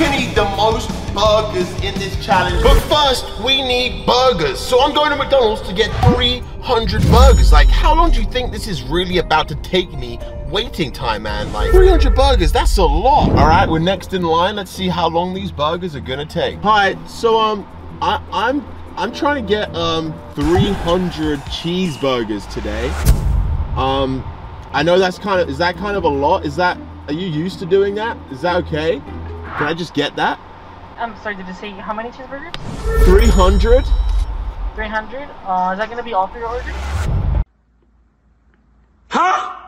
can eat the most burgers in this challenge. But first, we need burgers. So I'm going to McDonald's to get 300 burgers. Like, how long do you think this is really about to take me waiting time, man? Like, 300 burgers, that's a lot. All right, we're next in line. Let's see how long these burgers are gonna take. Hi, so, um, I, I'm, I'm trying to get, um, 300 cheeseburgers today. Um, I know that's kind of, is that kind of a lot? Is that, are you used to doing that? Is that okay? Can I just get that? I'm sorry, did you say how many cheeseburgers? 300? 300? Uh, is that gonna be all for your order?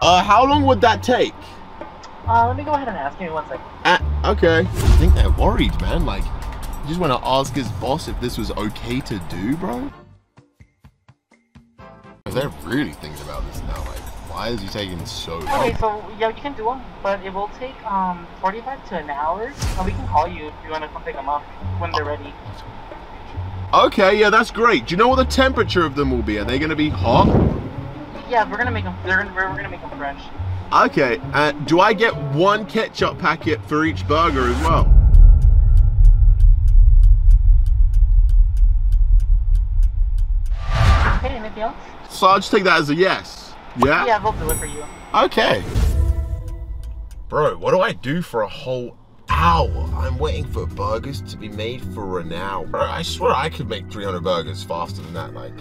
Uh, how long would that take? Uh, let me go ahead and ask. Give me one second. Uh, okay. I think they're worried, man. Like, you just want to ask his boss if this was okay to do, bro? They're really thinking about this now. Like, why is he taking so long? Okay, so yeah, you can do them, but it will take um 45 to an hour. And we can call you if you want to come pick them up when they're ready. Okay, yeah, that's great. Do you know what the temperature of them will be? Are they going to be hot? Yeah, we're gonna make them. They're gonna, we're, we're gonna make them fresh. Okay, uh, do I get one ketchup packet for each burger as well? Okay, anything else? So I'll just take that as a yes. Yeah? Yeah, we'll do it for you. Okay. Bro, what do I do for a whole hour? I'm waiting for burgers to be made for an hour. Bro, I swear I could make 300 burgers faster than that. Like,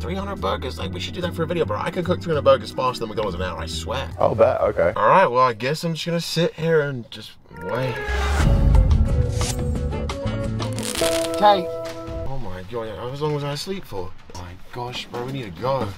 300 burgers? Like, we should do that for a video, bro. I can cook 300 burgers faster than McDonald's an hour, I swear. I'll bet, okay. All right, well, I guess I'm just gonna sit here and just wait. Okay. Oh my god, how long was I asleep for? Oh my gosh, bro, we need to go.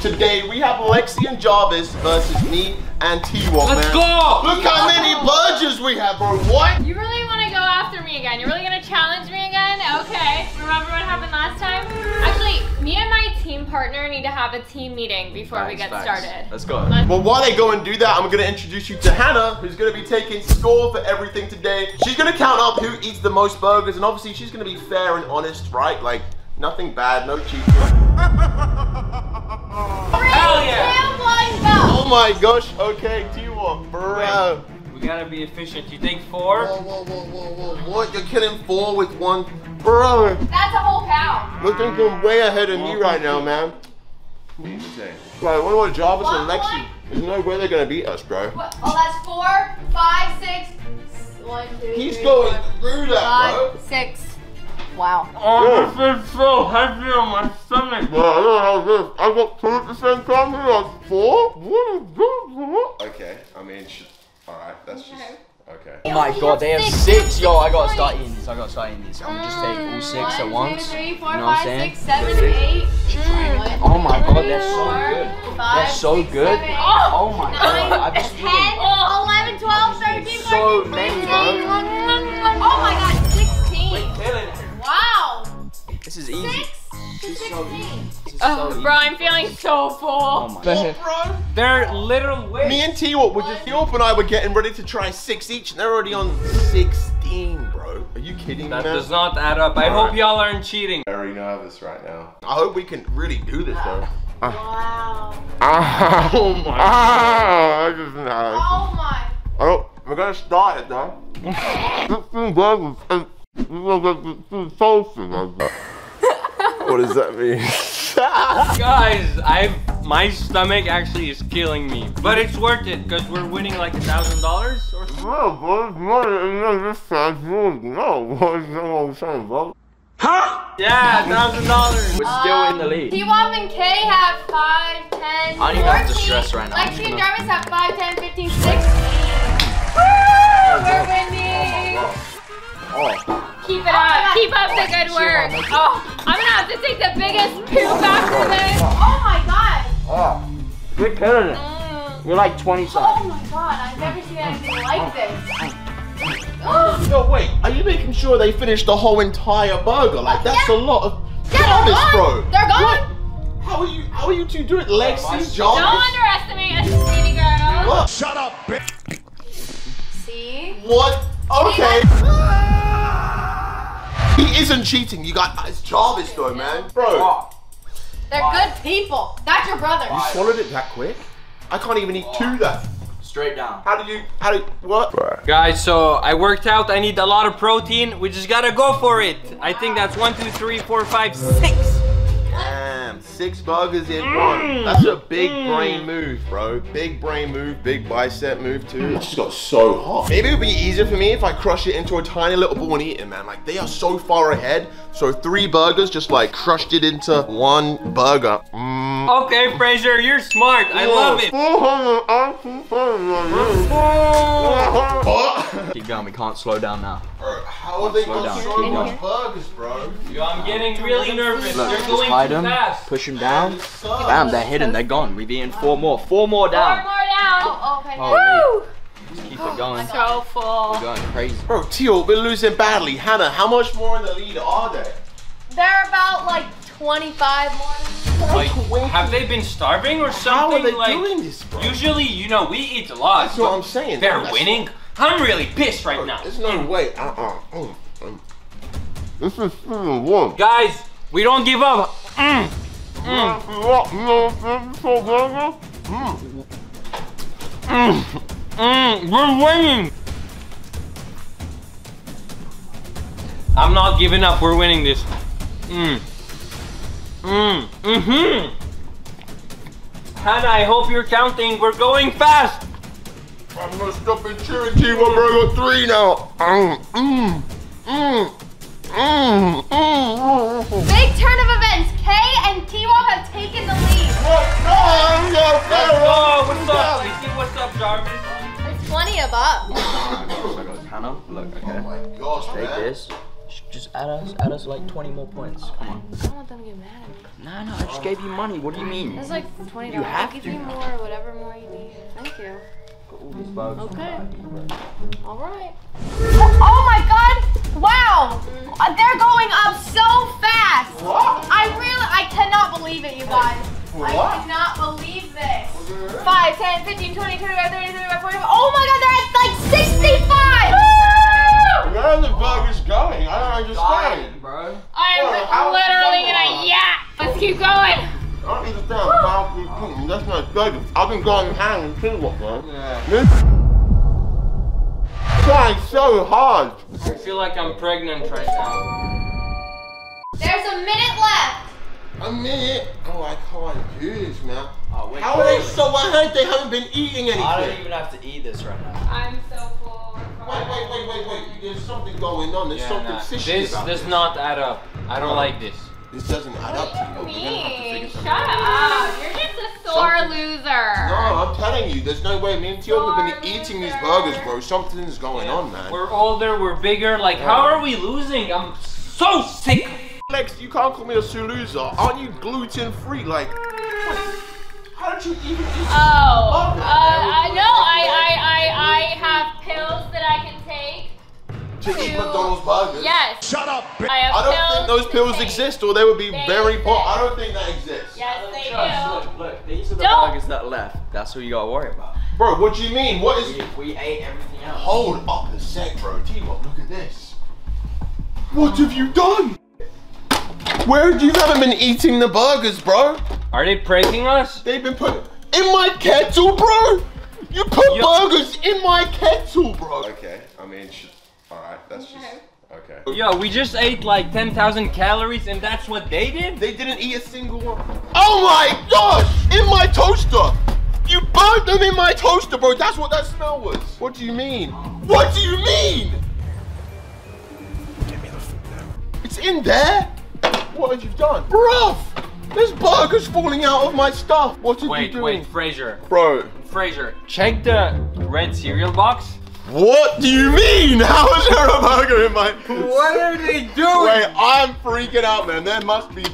Today we have Lexi and Jarvis versus me and TeaWap, Let's man. go! Look how many burgers we have, bro. What? You really want to go after me again? You're really gonna challenge me again? Okay. Remember what happened last time? Actually, me and my team partner need to have a team meeting before we get started. Let's go. Well, while they go and do that, I'm gonna introduce you to Hannah, who's gonna be taking score for everything today. She's gonna count up who eats the most burgers, and obviously she's gonna be fair and honest, right? Like, nothing bad, no cheating. Hell yeah! Two, one, go! Oh my gosh, okay, TeaWap, bro. We gotta be efficient. You take four? Whoa, whoa, whoa, whoa, whoa, what? You're killing four with one? Bro, That's a whole pound. you're thinking way ahead of me right now, man. Insane. Bro, I wonder what Jarvis and One, Lexi, there's no way they're gonna beat us, bro. What? Oh, that's four, five, six. One, two, He's three, going four, through that, bro. six. Wow. Oh, this is so heavy on my stomach. Bro, I don't know how this. I got two at the same time here, like four? What is this? Okay, I mean, sh- alright, that's just, okay. Oh my god, they have six. Yo, I gotta start eating these. I gotta start eating these. I'm just take all six at once. two, three, four, You know what I'm five, saying? six, seven, eight. Mm. Oh my god, they're so good. five, They're so six, good. seven, eight, Oh my god, I've been 10, eating 11, 12, 13, so 14, many, 15. bro. Oh my god, 16. Killing it. Wow. This is easy. Six This is so easy. Is Oh, so bro, easy. I'm feeling so full. Oh my god. Bro, They're literal weight. me and TeaWap were just, TeaWap and I were getting ready to try six each, and they're already on 16, bro. Are you kidding me, That does not add up. I hope y'all aren't cheating. Very nervous right now. I hope we can really do this, though. Wow. oh my ah, I just know. Oh my. Oh, we're gonna start it though. 16 burgers and What does that mean? Guys, I've my stomach actually is killing me. But it's worth it because we're winning like a thousand dollars or something. No, boys, money, this sounds good. No, boys, you know what I'm saying, bro. Yeah, thousand dollars. We're still in the um, lead. TeaWap and Kay have 5, 10, I don't even have to stress right now. I'm Lexi and gonna- Jarvis have 5, 10, 15, 16. Woo! We're winning. Oh, Keep it up. Keep up the good work. Oh, I'm gonna have to take the biggest poop. Oh my god. oh. You're killing it. Mm. You're like 20 Oh my god, I've never seen anything like this. Oh. Yo, wait, are you making sure they finish the whole entire burger? Like, that's Yeah. a lot of Yeah, they're gone. bro. They're gone. What? How are you, how are you two doing? Lexi, Don't Jarvis? underestimate a skinny girl. What? See? What? Okay. He isn't cheating, you got, it's Jarvis though, man. Bro, They're good people. That's your brother. you swallowed it that quick? I can't even eat two that. Straight down. How do you, how do you, what? Guys, so I worked out. I need a lot of protein. We just gotta go for it. I think that's one, two, three, four, five, six. Damn, six burgers in one. That's a big brain move, bro. Big brain move, big bicep move too. It just got so hot. Maybe it would be easier for me if I crush it into a tiny little ball and eat it, man. Like they are so far ahead. So three burgers, just like crushed it into one burger. Mm. Okay, Fraser, you're smart. I love it. What? Keep going. We can't slow down now. Bro, how are they Slow got down, keep going. burgers, bro? Yo, I'm getting really nervous. Look, They're just going hide them. fast. Push them down. Bam, they're hidden. They're gone. We've eaten four more. Four more down. Four down. more down. Oh, oh okay. Holy. Just keep it going. So full. We're going crazy. Bro, Teal, we're losing badly. Hannah, how much more in the lead are they? They're about like 25 more. Like, have they been starving or How something? are they like, doing this, bro? usually, you know, we eat a lot. That's what I'm saying. They're winning. I'm really pissed right Bro, now. There's no way. Uh-uh. Mm, mm. This is mm, one. Guys, we don't give up. Mm. Mm, we're winning. I'm not giving up. We're winning this. Mm. Mm. Mm-hmm. Hannah, I hope you're counting. We're going fast. I'm gonna stop and cheering team one bro got three now. Mm, mm, mm, mm, mm, mm. Big turn of events. Kay and TeaWap have taken the lead. Let's go. What's up? Lacey? What's up, Jarvis? There's plenty of up. So guys, Hannah, look, okay. Oh my gosh, Take man. this. Sh- Just add us, add us like 20 more points. Come on. I don't want them to get mad at me. No, no, I just gave you money. What do you mean? That's like $20. You have I'll give to. you more, whatever more you need. Thank you. All these bugs. Okay. All right. Oh my god! Wow! Uh, They're going up so fast! What? I really, I cannot believe it, you guys. What? I cannot believe this. 5, 10, 15, 20, 25, 30, 35, 45. Oh my god, they're at like 65! Woo! Where are the burgers going? I don't understand. bro. I'm Bro, literally gonna yap. Let's keep going. I don't understand. How can- That's not burgers. I've been going hand and two what, man. Yeah. This trying so hard. I feel like I'm pregnant right now. There's a minute left. A minute. Oh, I can't do this, man. Oh, wait, How are they so ahead? They haven't been eating anything. I don't even have to eat this right now. I'm so There's something going on. There's Yeah, something nah. fishy This about does this. not add up. I don't like this. This doesn't add up to you. We're gonna have to Me. figure Shut something out. up. You're just a sore Something- loser. No, I'm telling you, there's no way. Me and Tio have been Sorry, eating these burgers, bro. Something's going on, man. We're older, we're bigger. Like, how are we losing? I'm so sick. Lex, you can't call me a sore loser. Aren't you gluten free? Like, how did you even eat? Oh, uh, burger? I. I, I, I, I have pills to eat McDonald's burgers? Yes. Shut up. I I don't think those pills take. exist, or they would be They very exist. pot. I don't think that exists. Yes, they Trust, do. look, look, these are the Don't- burgers that left. That's what you gotta worry about. Bro, what do you mean? What is? We, we ate everything else. Hold up a sec, bro. T-Rock, look at this. What have you done? Where have you haven't been eating the burgers, bro? Are they pranking us? They've been put in my kettle, bro. You put Yo- burgers in my kettle, bro. Okay, I mean, all right, that's just okay. Yo, we just ate like 10,000 calories and that's what they did? They didn't eat a single one. Oh my gosh! In my toaster! You burned them in my toaster, bro. That's what that smell was. What do you mean? What do you mean? Give me the food now. It's in there? What have you done? Bruv! There's burgers falling out of my stuff. What are you Wait, doing? wait, Fraser. Bro, Fraser, check the red cereal box. What do you mean? How is there a burger in my... What are they doing? Wait, I'm freaking out, man. There must be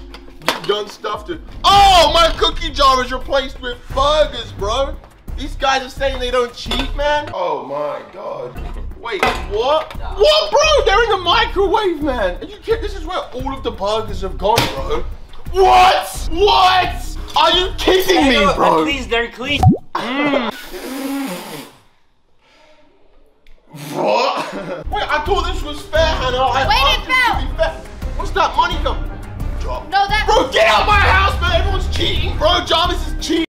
done stuff to. Oh, my cookie jar is replaced with burgers, bro. These guys are saying they don't cheat, man. Oh my god. Wait, what? What, bro? They're in the microwave, man. Are you kidding? This is where all of the burgers have gone, bro. What? What? Are you kidding me, No, bro? At least they're clean. What? Wait, I thought this was fair, Hannah. I Wait, it you to be fair. What's that money come? Drop. No, that. Bro, get out of my house, man. Everyone's cheating, bro. Jarvis is cheating.